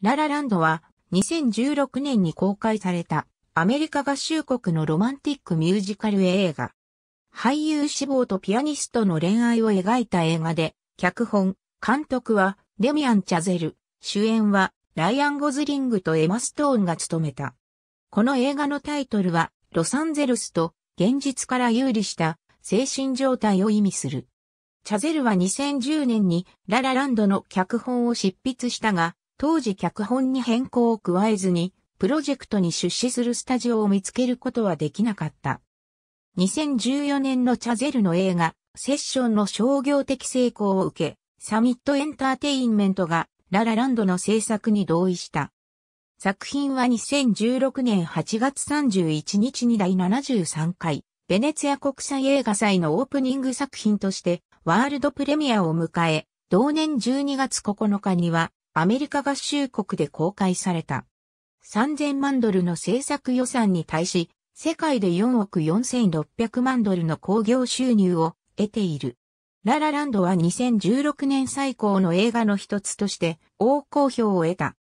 ララランドは2016年に公開されたアメリカ合衆国のロマンティックミュージカル映画。俳優志望とピアニストの恋愛を描いた映画で、脚本、監督はデミアン・チャゼル、主演はライアン・ゴズリングとエマ・ストーンが務めた。この映画のタイトルは、ロサンゼルスと現実から有利した精神状態を意味する。チャゼルは2010年にララランドの脚本を執筆したが、当時脚本に変更を加えずに、プロジェクトに出資するスタジオを見つけることはできなかった。2014年のチャゼルの映画、セッションの商業的成功を受け、サミットエンターテインメントがララランドの制作に同意した。作品は2016年8月31日に第73回ベネツィア国際映画祭のオープニング作品としてワールドプレミアを迎え、同年12月9日にはアメリカ合衆国で公開された。3000万ドルの制作予算に対し、世界で4億4600万ドルの興行収入を得ている。ララランドは2016年最高の映画の一つとして大好評を得た。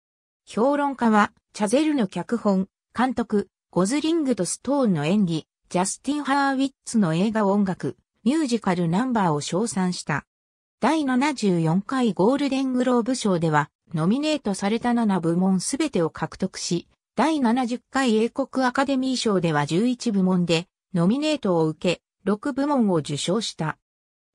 評論家は、チャゼルの脚本、監督、ゴズリングとストーンの演技、ジャスティン・ハーウィッツの映画音楽、ミュージカルナンバーを称賛した。第74回ゴールデングローブ賞では、ノミネートされた7部門すべてを獲得し、第70回英国アカデミー賞では11部門でノミネートを受け、6部門を受賞した。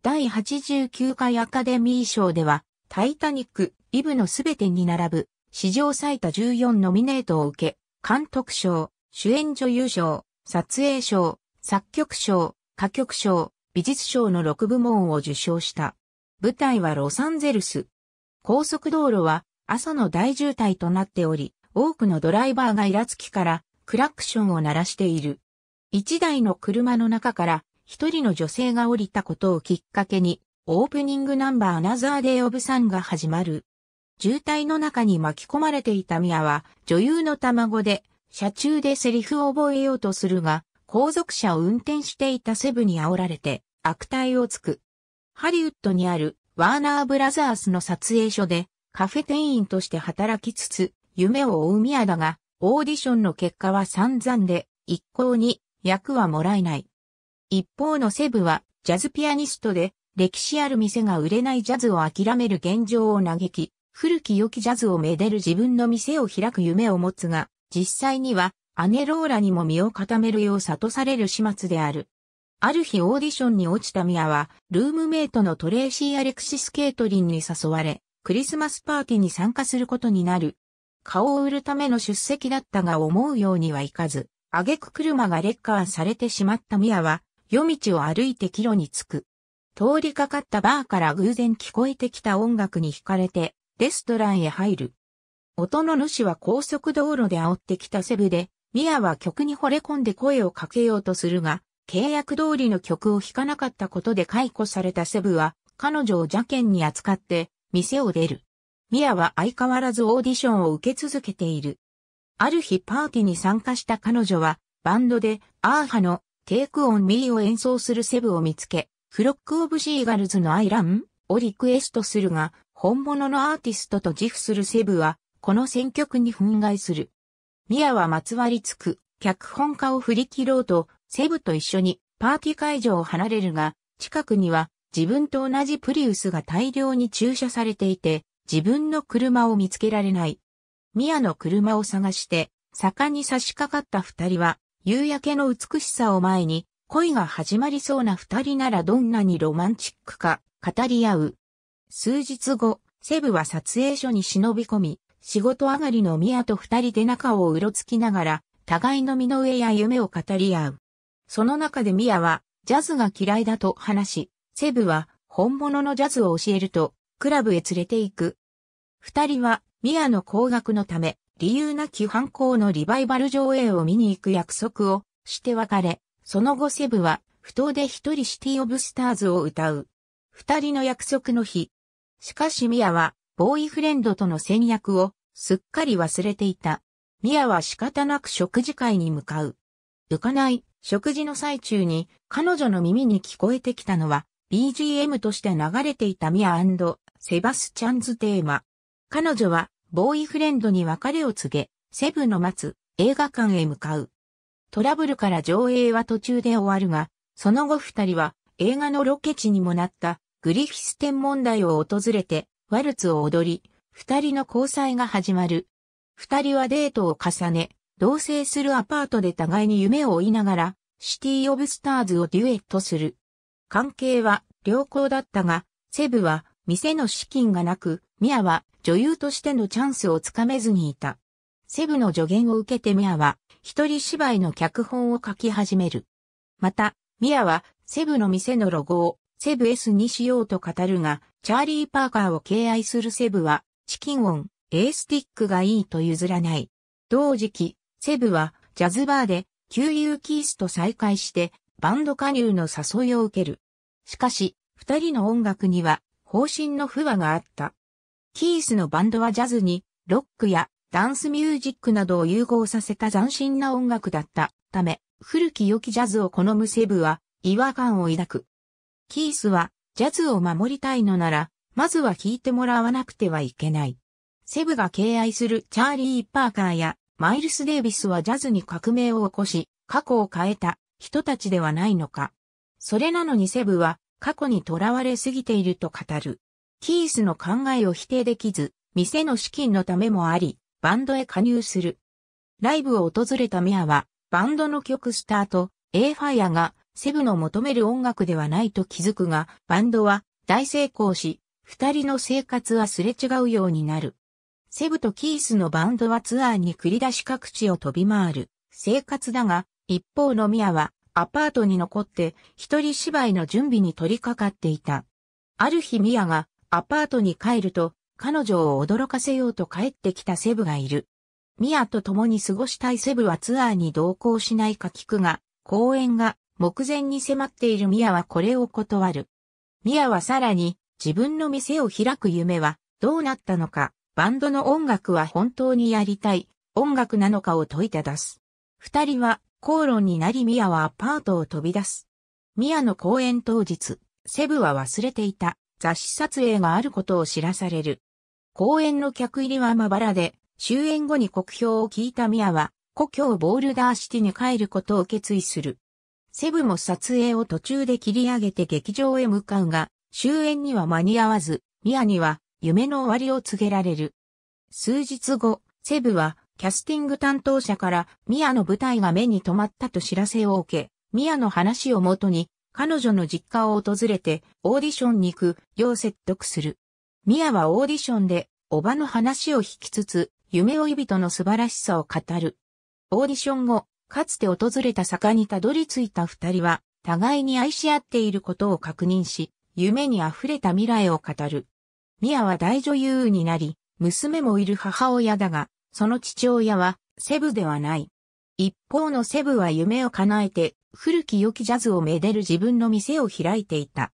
第89回アカデミー賞では、タイタニック、イブのすべてに並ぶ、史上最多14ノミネートを受け、監督賞、主演女優賞、撮影賞、作曲賞、歌曲賞、美術賞の6部門を受賞した。舞台はロサンゼルス。高速道路は朝の大渋滞となっており、多くのドライバーがイラつきからクラクションを鳴らしている。一台の車の中から一人の女性が降りたことをきっかけに、オープニングナンバーアナザーデイオブサンが始まる。渋滞の中に巻き込まれていたミアは女優の卵で車中でセリフを覚えようとするが、後続車を運転していたセブに煽られて悪態をつく。ハリウッドにあるワーナーブラザースの撮影所でカフェ店員として働きつつ、夢を追う宮だが、オーディションの結果は散々で、一向に役はもらえない。一方のセブは、ジャズピアニストで、歴史ある店が売れないジャズを諦める現状を嘆き、古き良きジャズをめでる自分の店を開く夢を持つが、実際には、姉ローラにも身を固めるよう悟される始末である。ある日オーディションに落ちたミアは、ルームメイトのトレイシー・アレクシス・ケートリンに誘われ、クリスマスパーティーに参加することになる。顔を売るための出席だったが思うようにはいかず、挙句車がレッカーされてしまったミアは、夜道を歩いて帰路に着く。通りかかったバーから偶然聞こえてきた音楽に惹かれて、レストランへ入る。音の主は高速道路で煽ってきたセブで、ミアは曲に惚れ込んで声をかけようとするが、契約通りの曲を弾かなかったことで解雇されたセブは、彼女を邪険に扱って店を出る。ミアは相変わらずオーディションを受け続けている。ある日パーティーに参加した彼女は、バンドでアーハのテイクオンミーを演奏するセブを見つけ、フロックオブシーガルズのアイランをリクエストするが、本物のアーティストと自負するセブは、この選曲に憤慨する。ミアはまつわりつく、脚本家を振り切ろうと、セブと一緒にパーティー会場を離れるが、近くには自分と同じプリウスが大量に駐車されていて、自分の車を見つけられない。ミアの車を探して、坂に差し掛かった二人は、夕焼けの美しさを前に、恋が始まりそうな二人ならどんなにロマンチックか、語り合う。数日後、セブは撮影所に忍び込み、仕事上がりのミアと二人で中をうろつきながら、互いの身の上や夢を語り合う。その中でミアは、ジャズが嫌いだと話し、セブは本物のジャズを教えると、クラブへ連れて行く。二人は、ミアの工学のため、理由なき犯行のリバイバル上映を見に行く約束をして別れ、その後セブは、不当で一人シティオブスターズを歌う。二人の約束の日。しかしミアは、ボーイフレンドとの戦略をすっかり忘れていた。ミアは仕方なく食事会に向かう。浮かない食事の最中に彼女の耳に聞こえてきたのは BGM として流れていたミアセバスチャンズテーマ。彼女はボーイフレンドに別れを告げ、セブの待つ映画館へ向かう。トラブルから上映は途中で終わるが、その後二人は映画のロケ地にもなったグリフィス天文台を訪れてワルツを踊り、二人の交際が始まる。二人はデートを重ね、同棲するアパートで互いに夢を追いながら、シティ・オブ・スターズをデュエットする。関係は良好だったが、セブは店の資金がなく、ミアは女優としてのチャンスをつかめずにいた。セブの助言を受けてミアは一人芝居の脚本を書き始める。また、ミアはセブの店のロゴをセブ S にしようと語るが、チャーリー・パーカーを敬愛するセブはチキンオン、A スティックがいいと譲らない。同時期、セブはジャズバーで旧友キースと再会してバンド加入の誘いを受ける。しかし、二人の音楽には方針の不和があった。キースのバンドはジャズに、ロックやダンスミュージックなどを融合させた斬新な音楽だったため、古き良きジャズを好むセブは違和感を抱く。キースはジャズを守りたいのなら、まずは聴いてもらわなくてはいけない。セブが敬愛するチャーリー・パーカーやマイルス・デイビスはジャズに革命を起こし、過去を変えた人たちではないのか。それなのにセブは過去に囚われすぎていると語る。キースの考えを否定できず、店の資金のためもあり、バンドへ加入する。ライブを訪れたミアは、バンドの曲スタート、A ファイアがセブの求める音楽ではないと気づくが、バンドは大成功し、二人の生活はすれ違うようになる。セブとキースのバンドはツアーに繰り出し各地を飛び回る生活だが、一方のミアはアパートに残って一人芝居の準備に取り掛かっていた。ある日ミアがアパートに帰ると、彼女を驚かせようと帰ってきたセブがいる。ミアと共に過ごしたいセブはツアーに同行しないか聞くが、公演が目前に迫っているミアはこれを断る。ミアはさらに自分の店を開く夢はどうなったのか、バンドの音楽は本当にやりたい音楽なのかを問いただす。二人は口論になりミアはアパートを飛び出す。ミアの公演当日、セブは忘れていた。雑誌撮影があることを知らされる。公演の客入りはまばらで、終演後に酷評を聞いたミアは、故郷ボールダーシティに帰ることを決意する。セブも撮影を途中で切り上げて劇場へ向かうが、終演には間に合わず、ミアには夢の終わりを告げられる。数日後、セブはキャスティング担当者からミアの舞台が目に留まったと知らせを受け、ミアの話をもとに彼女の実家を訪れてオーディションに行くよう説得する。ミアはオーディションでおばの話を引きつつ、夢追い人の素晴らしさを語る。オーディション後、かつて訪れた坂にたどり着いた二人は、互いに愛し合っていることを確認し、夢に溢れた未来を語る。ミアは大女優になり、娘もいる母親だが、その父親はセブではない。一方のセブは夢を叶えて古き良きジャズをめでる自分の店を開いていた。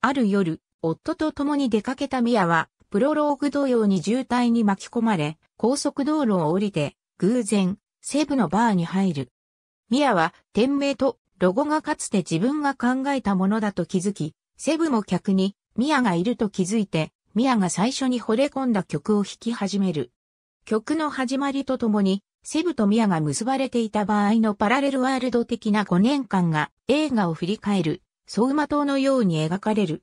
ある夜、夫と共に出かけたミアは、プロローグ同様に渋滞に巻き込まれ、高速道路を降りて、偶然、西部のバーに入る。ミアは、店名とロゴがかつて自分が考えたものだと気づき、セブも客にミアがいると気づいて、ミアが最初に惚れ込んだ曲を弾き始める。曲の始まりとともに、セブとミアが結ばれていた場合のパラレルワールド的な5年間が映画を振り返る、走馬灯のように描かれる。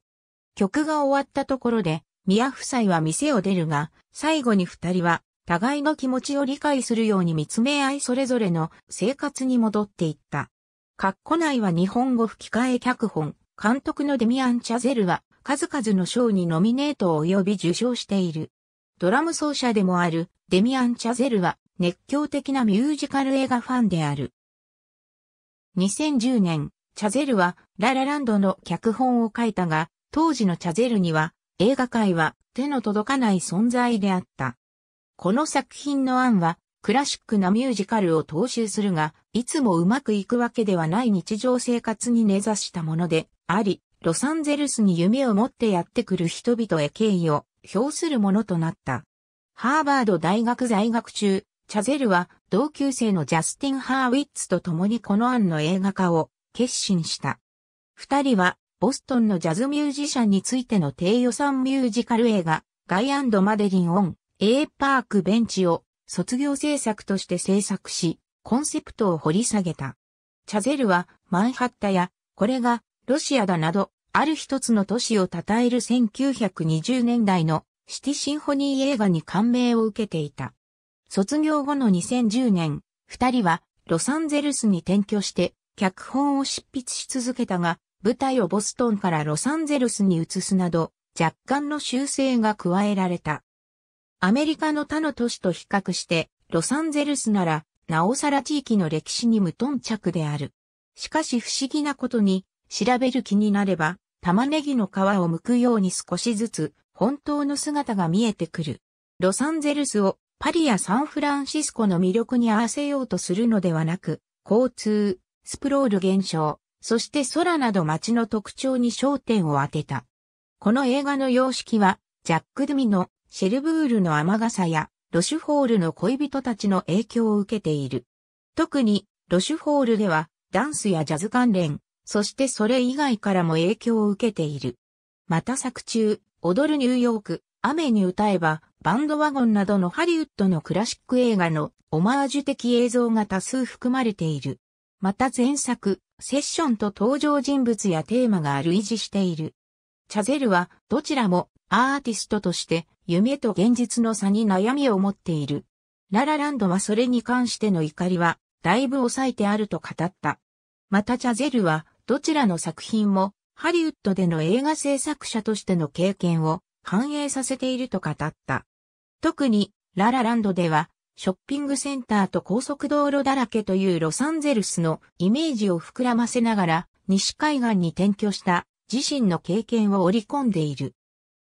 曲が終わったところで、ミア夫妻は店を出るが、最後に二人は互いの気持ちを理解するように見つめ合いそれぞれの生活に戻っていった。括弧内は日本語吹き替え脚本、監督のデミアン・チャゼルは数々の賞にノミネートを及び受賞している。ドラム奏者でもあるデミアン・チャゼルは熱狂的なミュージカル映画ファンである。2010年、チャゼルはララランドの脚本を書いたが、当時のチャゼルには映画界は手の届かない存在であった。この作品の案はクラシックなミュージカルを踏襲するが、いつもうまくいくわけではない日常生活に根ざしたものであり、ロサンゼルスに夢を持ってやってくる人々へ敬意を表するものとなった。ハーバード大学在学中、チャゼルは同級生のジャスティン・ハーウィッツと共にこの案の映画化を決心した。二人はボストンのジャズミュージシャンについての低予算ミュージカル映画ガイアンドマデリン・オン A パークベンチを卒業制作として制作し、コンセプトを掘り下げた。チャゼルはマンハッタや、これがロシアだなど、ある一つの都市を称える1920年代のシティシンフォニー映画に感銘を受けていた。卒業後の2010年、二人はロサンゼルスに転居して脚本を執筆し続けたが、舞台をボストンからロサンゼルスに移すなど、若干の修正が加えられた。アメリカの他の都市と比較して、ロサンゼルスなら、なおさら地域の歴史に無頓着である。しかし不思議なことに、調べる気になれば、玉ねぎの皮を剥くように少しずつ、本当の姿が見えてくる。ロサンゼルスをパリやサンフランシスコの魅力に合わせようとするのではなく、交通、スプロール現象、そして空など街の特徴に焦点を当てた。この映画の様式は、ジャック・ドゥミのシェルブールの雨傘やロシュフォールの恋人たちの影響を受けている。特に、ロシュフォールでは、ダンスやジャズ関連、そしてそれ以外からも影響を受けている。また作中、踊るニューヨーク、雨に歌えば、バンドワゴンなどのハリウッドのクラシック映画のオマージュ的映像が多数含まれている。また前作、セッションと登場人物やテーマが類似している。チャゼルはどちらもアーティストとして夢と現実の差に悩みを持っている。ララランドはそれに関しての怒りはだいぶ抑えてあると語った。またチャゼルはどちらの作品もハリウッドでの映画制作者としての経験を反映させていると語った。特に、ララランドでは、ショッピングセンターと高速道路だらけというロサンゼルスのイメージを膨らませながら、西海岸に転居した自身の経験を織り込んでいる。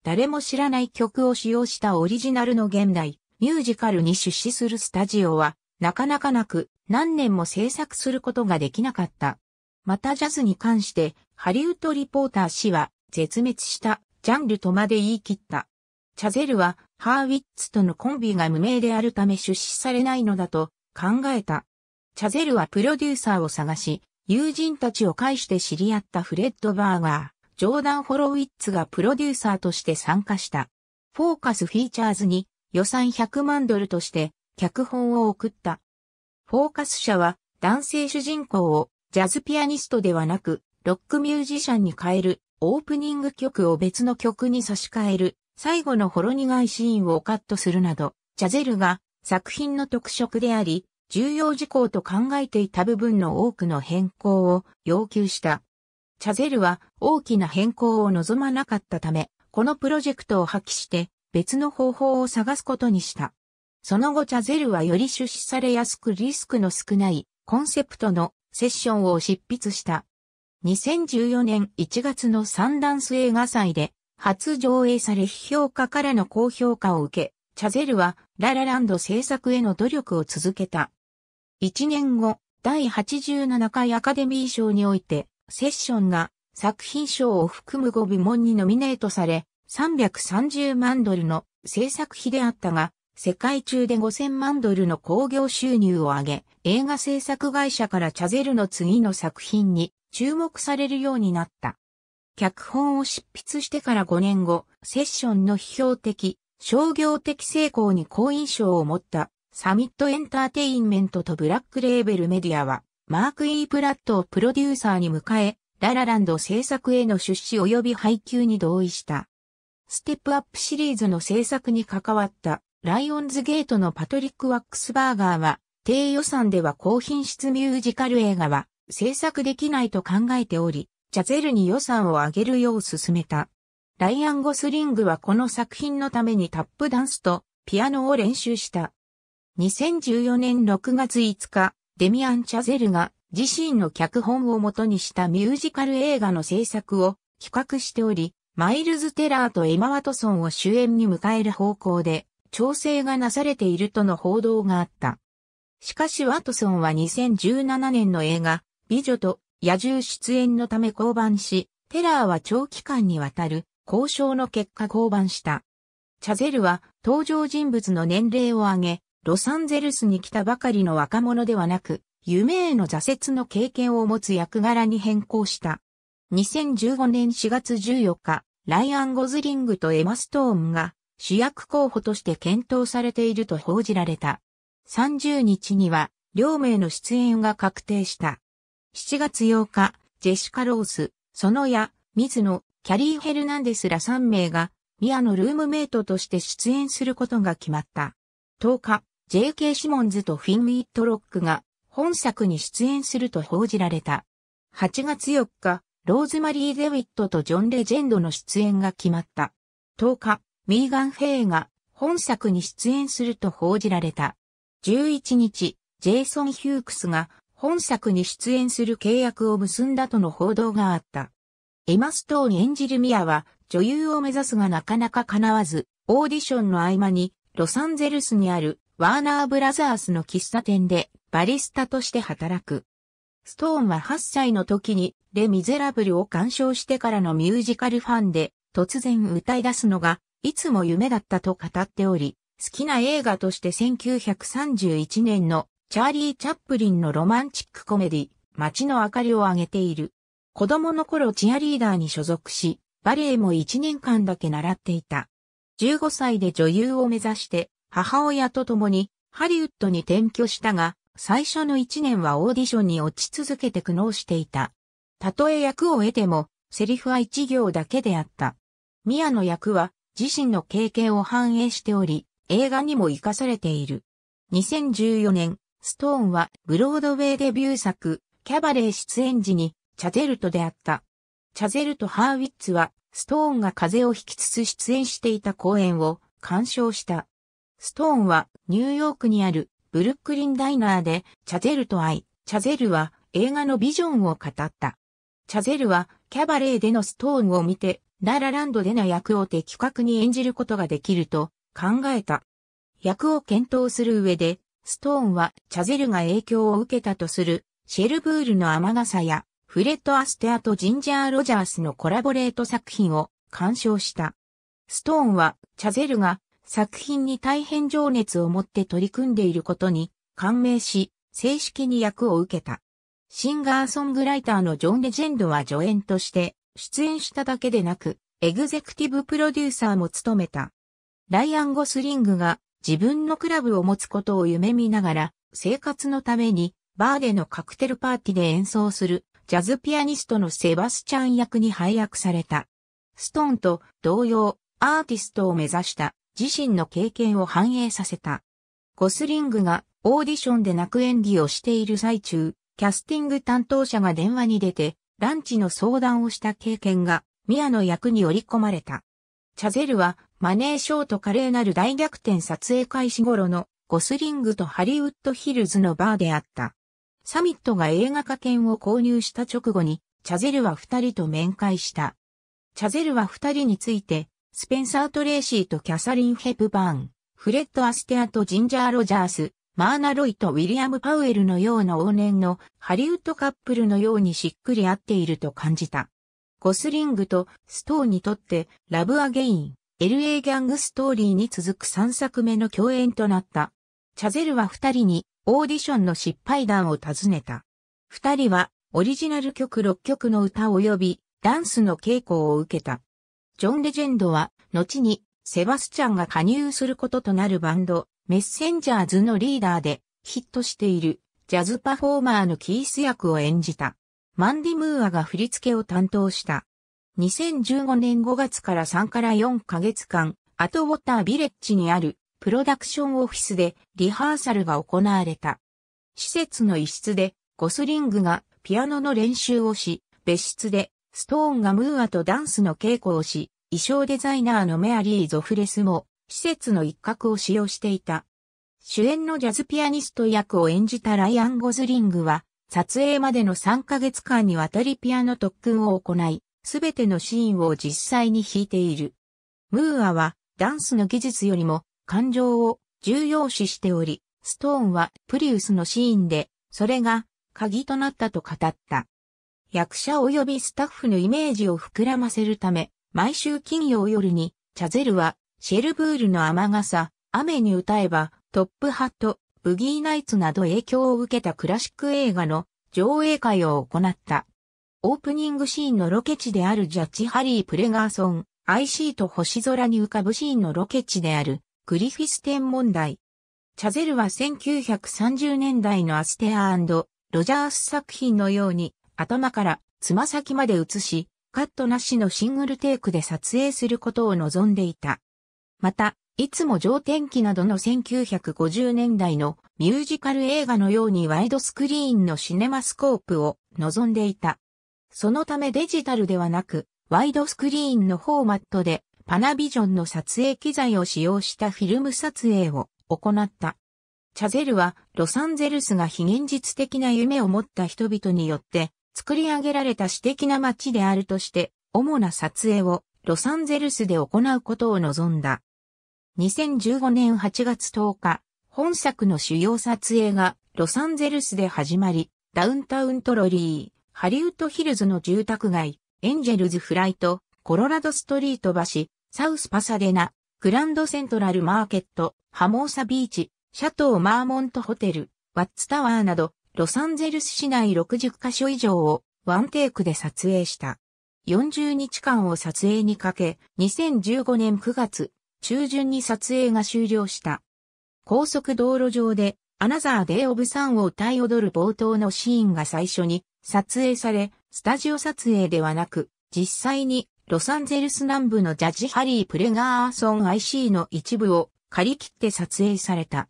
誰も知らない曲を使用したオリジナルの現代、ミュージカルに出資するスタジオは、なかなかなく何年も制作することができなかった。またジャズに関して、ハリウッドリポーター氏は、絶滅したジャンルとまで言い切った。チャゼルは、ハーウィッツとのコンビが無名であるため出資されないのだと考えた。チャゼルはプロデューサーを探し、友人たちを介して知り合ったフレッド・バーガー、ジョーダン・フォロウィッツがプロデューサーとして参加した。フォーカス・フィーチャーズに予算100万ドルとして脚本を送った。フォーカス社は男性主人公をジャズピアニストではなくロックミュージシャンに変えるオープニング曲を別の曲に差し替える最後のほろ苦いシーンをカットするなど、チャゼルが作品の特色であり、重要事項と考えていた部分の多くの変更を要求した。チャゼルは大きな変更を望まなかったため、このプロジェクトを破棄して別の方法を探すことにした。その後チャゼルはより出資されやすくリスクの少ないコンセプトのセッションを執筆した。2014年1月のサンダンス映画祭で初上映され批評家からの高評価を受け、チャゼルはララランド制作への努力を続けた。一年後、第87回アカデミー賞において、セッションが作品賞を含む5部門にノミネートされ、330万ドルの制作費であったが、世界中で5000万ドルの興行収入を上げ、映画制作会社からチャゼルの次の作品に注目されるようになった。脚本を執筆してから5年後、セッションの批評的、商業的成功に好印象を持ったサミットエンターテインメントとブラックレーベルメディアは、マーク・イー・プラットをプロデューサーに迎え、ララランド制作への出資及び配給に同意した。ステップアップシリーズの制作に関わったライオンズゲートのパトリック・ワックスバーガーは、低予算では高品質ミュージカル映画は制作できないと考えており、ジャゼルに予算を上げるよう進めた。ライアン・ゴスリングはこの作品のためにタップダンスとピアノを練習した。2014年6月5日、デミアン・チャゼルが自身の脚本を元にしたミュージカル映画の制作を企画しており、マイルズ・テラーとエマ・ワトソンを主演に迎える方向で調整がなされているとの報道があった。しかしワトソンは2017年の映画、美女と野獣出演のため降板し、テラーは長期間にわたる交渉の結果降板した。チャゼルは登場人物の年齢を上げ、ロサンゼルスに来たばかりの若者ではなく、夢への挫折の経験を持つ役柄に変更した。2015年4月14日、ライアン・ゴズリングとエマ・ストーンが主役候補として検討されていると報じられた。30日には、両名の出演が確定した。7月8日、ジェシカ・ロース、そのや、水野、キャリー・ヘルナンデスら3名が、ミアのルームメイトとして出演することが決まった。10日、J.K. シモンズとフィン・ウィットロックが本作に出演すると報じられた。8月4日、ローズマリー・デウィットとジョン・レジェンドの出演が決まった。10日、ミーガン・フェイが本作に出演すると報じられた。11日、ジェイソン・フュークスが本作に出演する契約を結んだとの報道があった。エマ・ストーン演じるミアは女優を目指すがなかなか叶わず、オーディションの合間にロサンゼルスにあるワーナーブラザースの喫茶店でバリスタとして働く。ストーンは8歳の時にレ・ミゼラブルを鑑賞してからのミュージカルファンで突然歌い出すのがいつも夢だったと語っており、好きな映画として1931年のチャーリー・チャップリンのロマンチックコメディ、街の明かりを上げている。子供の頃チアリーダーに所属し、バレエも1年間だけ習っていた。15歳で女優を目指して母親と共にハリウッドに転居したが、最初の1年はオーディションに落ち続けて苦悩していた。たとえ役を得ても、セリフは1行だけであった。ミアの役は自身の経験を反映しており、映画にも活かされている。2014年、ストーンはブロードウェイデビュー作、キャバレー出演時にチャゼルトであった。チャゼルト・ハーウィッツは、ストーンが風をひきつつ出演していた公演を鑑賞した。ストーンはニューヨークにあるブルックリンダイナーでチャゼルと会い、チャゼルは映画のビジョンを語った。チャゼルはキャバレーでのストーンを見て、ララランドでの役を的確に演じることができると考えた。役を検討する上で、ストーンはチャゼルが影響を受けたとするシェルブールの雨傘やフレッド・アステアとジンジャー・ロジャースのコラボレート作品を鑑賞した。ストーンは、チャゼルが作品に大変情熱を持って取り組んでいることに感銘し、正式に役を受けた。シンガーソングライターのジョン・レジェンドは助演として出演しただけでなく、エグゼクティブプロデューサーも務めた。ライアン・ゴスリングが自分のクラブを持つことを夢見ながら生活のためにバーでのカクテルパーティーで演奏するジャズピアニストのセバスチャン役に配役された。ストーンと同様、アーティストを目指した自身の経験を反映させた。ゴスリングがオーディションで泣く演技をしている最中、キャスティング担当者が電話に出て、ランチの相談をした経験が、ミアの役に織り込まれた。チャゼルは、マネーショート華麗なる大逆転撮影開始頃のゴスリングとハリウッドヒルズのバーであった。サミットが映画化券を購入した直後に、チャゼルは二人と面会した。チャゼルは二人について、スペンサー・トレーシーとキャサリン・ヘプバーン、フレッド・アステアとジンジャー・ロジャース、マーナ・ロイとウィリアム・パウエルのような往年のハリウッドカップルのようにしっくり合っていると感じた。ゴスリングとストーンにとってラブ・アゲイン、LA ギャングストーリーに続く3作目の共演となった。チャゼルは二人にオーディションの失敗談を尋ねた。二人はオリジナル曲6曲の歌及びダンスの稽古を受けた。ジョン・レジェンドは後にセバスチャンが加入することとなるバンドメッセンジャーズのリーダーでヒットしているジャズパフォーマーのキース役を演じた。マンディ・ムーアが振り付けを担当した。2015年5月から3から4ヶ月間、アトウォタービレッジにあるプロダクションオフィスでリハーサルが行われた。施設の一室でゴスリングがピアノの練習をし、別室でストーンがムーアとダンスの稽古をし、衣装デザイナーのメアリー・ゾフレスも施設の一角を使用していた。主演のジャズピアニスト役を演じたライアン・ゴズリングは、撮影までの3ヶ月間にわたりピアノ特訓を行い、すべてのシーンを実際に弾いている。ムーアはダンスの技術よりも感情を重要視しており、ストーンはプリウスのシーンで、それが鍵となったと語った。役者及びスタッフのイメージを膨らませるため、毎週金曜夜に、チャゼルは、シェルブールの雨傘、雨に歌えば、トップハット、ブギーナイツなど影響を受けたクラシック映画の上映会を行った。オープニングシーンのロケ地であるジャッジハリー・プレガーソン、IC と星空に浮かぶシーンのロケ地であるグリフィス天問題。チャゼルは1930年代のアステアロジャース作品のように頭からつま先まで映し、カットなしのシングルテイクで撮影することを望んでいた。また、いつも上天気などの1950年代のミュージカル映画のようにワイドスクリーンのシネマスコープを望んでいた。そのためデジタルではなく、ワイドスクリーンのフォーマットでパナビジョンの撮影機材を使用したフィルム撮影を行った。チャゼルはロサンゼルスが非現実的な夢を持った人々によって作り上げられた私的な街であるとして主な撮影をロサンゼルスで行うことを望んだ。2015年8月10日、本作の主要撮影がロサンゼルスで始まり、ダウンタウントロリー、ハリウッドヒルズの住宅街、エンジェルズフライト、コロラドストリート橋、サウスパサデナ、グランドセントラルマーケット、ハモーサビーチ、シャトーマーモントホテル、ワッツタワーなど、ロサンゼルス市内60カ所以上をワンテイクで撮影した。40日間を撮影にかけ、2015年9月、中旬に撮影が終了した。高速道路上で、アナザーデイオブサンを歌い踊る冒頭のシーンが最初に撮影され、スタジオ撮影ではなく、実際にロサンゼルス南部のジャッジハリー・プレガーソン IC の一部を借り切って撮影された。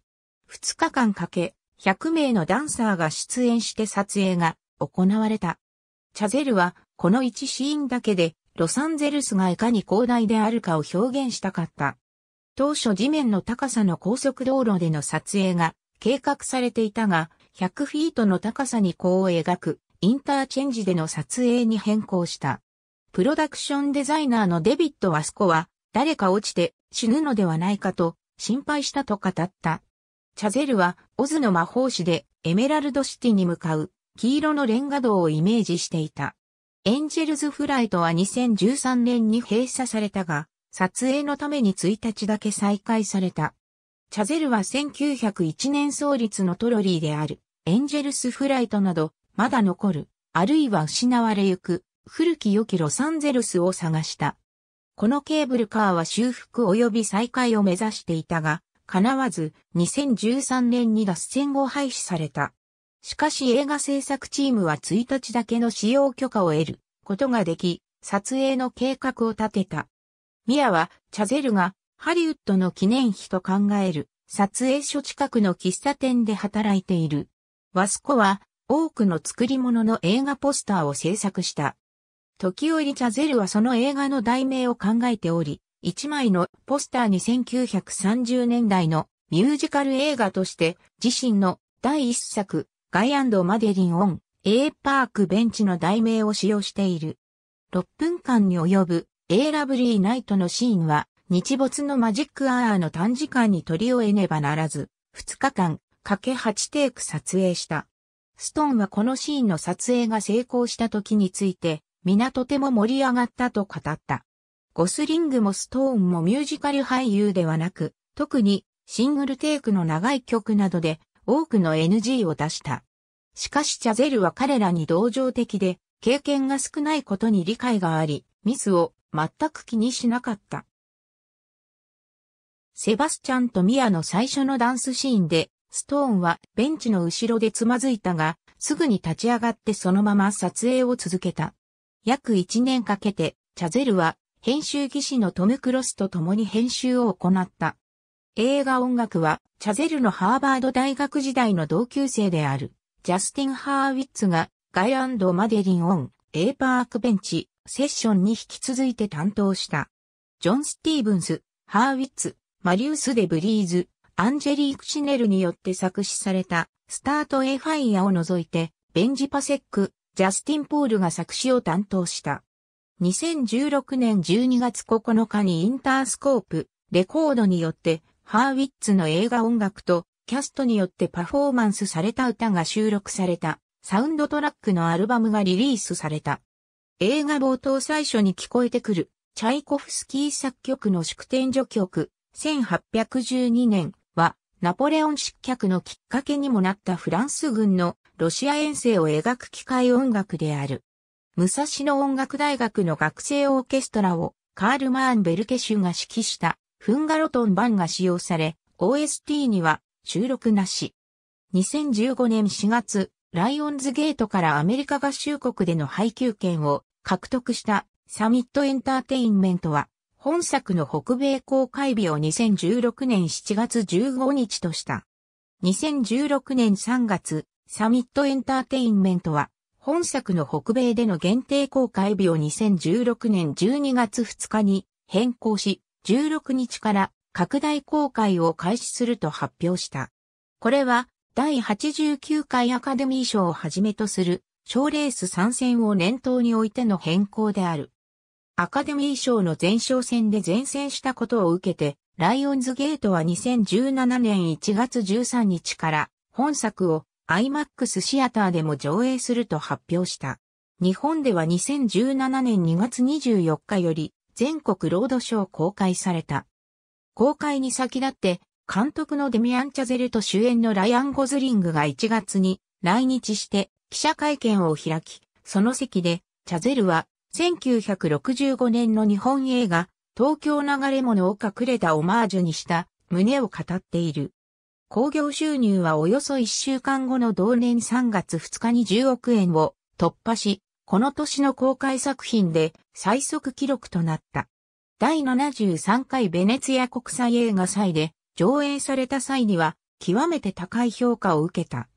2日間かけ、100名のダンサーが出演して撮影が行われた。チャゼルはこの1シーンだけでロサンゼルスがいかに広大であるかを表現したかった。当初地面の高さの高速道路での撮影が計画されていたが、100フィートの高さに弧を描くインターチェンジでの撮影に変更した。プロダクションデザイナーのデビッド・ワスコは、誰か落ちて死ぬのではないかと心配したと語った。チャゼルは、オズの魔法師でエメラルドシティに向かう黄色のレンガ道をイメージしていた。エンジェルズフライトは2013年に閉鎖されたが、撮影のために1日だけ再開された。チャゼルは1901年創立のトロリーであるエンジェルスフライトなど、まだ残る、あるいは失われゆく古き良きロサンゼルスを探した。このケーブルカーは修復及び再開を目指していたが、叶わず2013年に脱線後廃止された。しかし映画制作チームは1日だけの使用許可を得ることができ、撮影の計画を立てた。ミアはチャゼルがハリウッドの記念碑と考える撮影所近くの喫茶店で働いている。ワスコは多くの作り物の映画ポスターを制作した。時折チャゼルはその映画の題名を考えており、一枚のポスターに1930年代のミュージカル映画として自身の第一作ガイアンドマデリンオン A パークベンチの題名を使用している。6分間に及ぶ A ラブリーナイトのシーンは日没のマジックアワーの短時間に取り終えねばならず、2日間、かけ8テイク撮影した。ストーンはこのシーンの撮影が成功した時について、皆とても盛り上がったと語った。ゴスリングもストーンもミュージカル俳優ではなく、特にシングルテイクの長い曲などで多くの NG を出した。しかしチャゼルは彼らに同情的で、経験が少ないことに理解があり、ミスを全く気にしなかった。セバスチャンとミアの最初のダンスシーンで、ストーンはベンチの後ろでつまずいたが、すぐに立ち上がってそのまま撮影を続けた。約1年かけて、チャゼルは編集技師のトム・クロスと共に編集を行った。映画音楽は、チャゼルのハーバード大学時代の同級生である、ジャスティン・ハーウィッツが、ガイ・アンド・マデリン・オン・ア・パークベンチ、セッションに引き続いて担当した。ジョン・スティーブンス、ハーウィッツ、マリウス・デ・ブリーズ、アンジェリーク・シネルによって作詞された、スタート・ア・ファイアを除いて、ベンジ・パセック、ジャスティン・ポールが作詞を担当した。2016年12月9日にインタースコープ、レコードによって、ハーウィッツの映画音楽とキャストによってパフォーマンスされた歌が収録されたサウンドトラックのアルバムがリリースされた。映画冒頭最初に聞こえてくるチャイコフスキー作曲の祝典序曲1812年はナポレオン失脚のきっかけにもなったフランス軍のロシア遠征を描く機械音楽である。武蔵野音楽大学の学生オーケストラをカール・マーン・ベルケシュが指揮したフンガロトン版が使用され、OST には収録なし。2015年4月、ライオンズゲートからアメリカ合衆国での配給権を獲得したサミットエンターテインメントは、本作の北米公開日を2016年7月15日とした。2016年3月、サミットエンターテインメントは、本作の北米での限定公開日を2016年12月2日に変更し、16日から拡大公開を開始すると発表した。これは第89回アカデミー賞をはじめとする賞レース参戦を念頭においての変更である。アカデミー賞の前哨戦で前線したことを受けて、ライオンズゲートは2017年1月13日から本作を IMAX シアターでも上映すると発表した。日本では2017年2月24日より全国ロードショー公開された。公開に先立って監督のデミアン・チャゼルと主演のライアン・ゴズリングが1月に来日して記者会見を開き、その席でチャゼルは1965年の日本映画東京流れ物を隠れたオマージュにした胸を語っている。興行収入はおよそ1週間後の同年3月2日に10億円を突破し、この年の公開作品で最速記録となった。第73回ベネツィア国際映画祭で上映された際には極めて高い評価を受けた。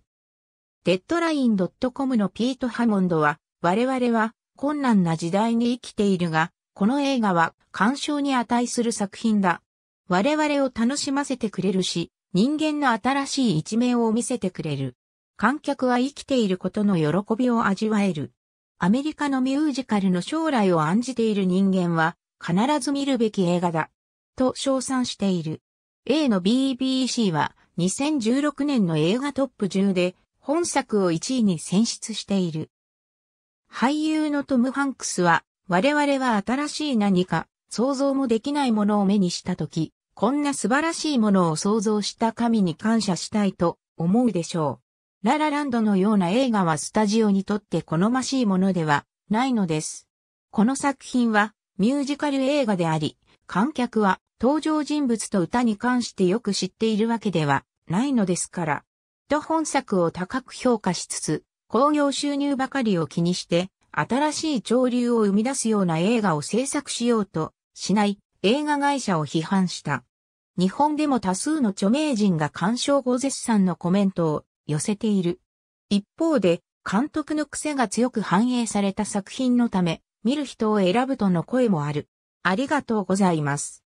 デッドライン .com のピート・ハモンドは、我々は困難な時代に生きているが、この映画は鑑賞に値する作品だ。我々を楽しませてくれるし、人間の新しい一面を見せてくれる。観客は生きていることの喜びを味わえる。アメリカのミュージカルの将来を案じている人間は必ず見るべき映画だ。と称賛している。A の BBC は2016年の映画トップ10で本作を1位に選出している。俳優のトム・ハンクスは我々は新しい何か想像もできないものを目にしたとき、こんな素晴らしいものを想像した神に感謝したいと思うでしょう。ララランドのような映画はスタジオにとって好ましいものではないのです。この作品はミュージカル映画であり、観客は登場人物と歌に関してよく知っているわけではないのですから。と本作を高く評価しつつ、興行収入ばかりを気にして、新しい潮流を生み出すような映画を制作しようとしない映画会社を批判した。日本でも多数の著名人が鑑賞後絶賛のコメントを寄せている。一方で、監督の癖が強く反映された作品のため、見る人を選ぶとの声もある。ありがとうございます。